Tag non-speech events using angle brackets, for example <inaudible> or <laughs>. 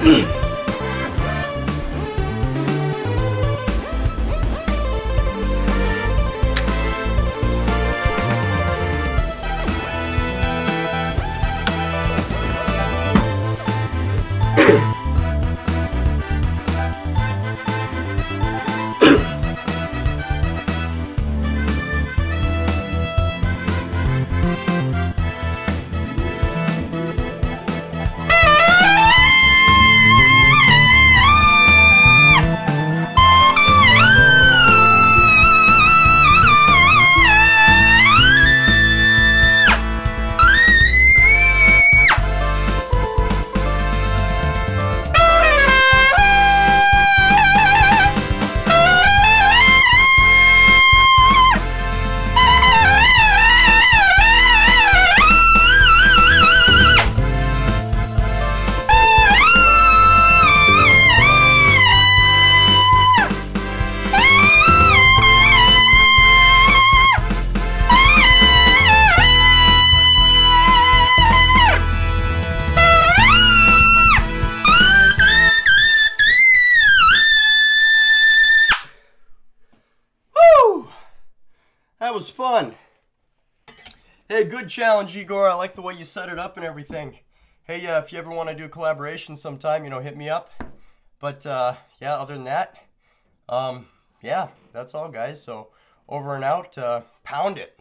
嗯 <laughs> That was fun. Hey, good challenge, Igor. I like the way you set it up and everything. Hey, uh, if you ever want to do a collaboration sometime, you know, hit me up. But uh, yeah, other than that, um, yeah, that's all, guys. So over and out. Uh, pound it.